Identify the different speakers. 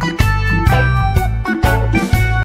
Speaker 1: Bye.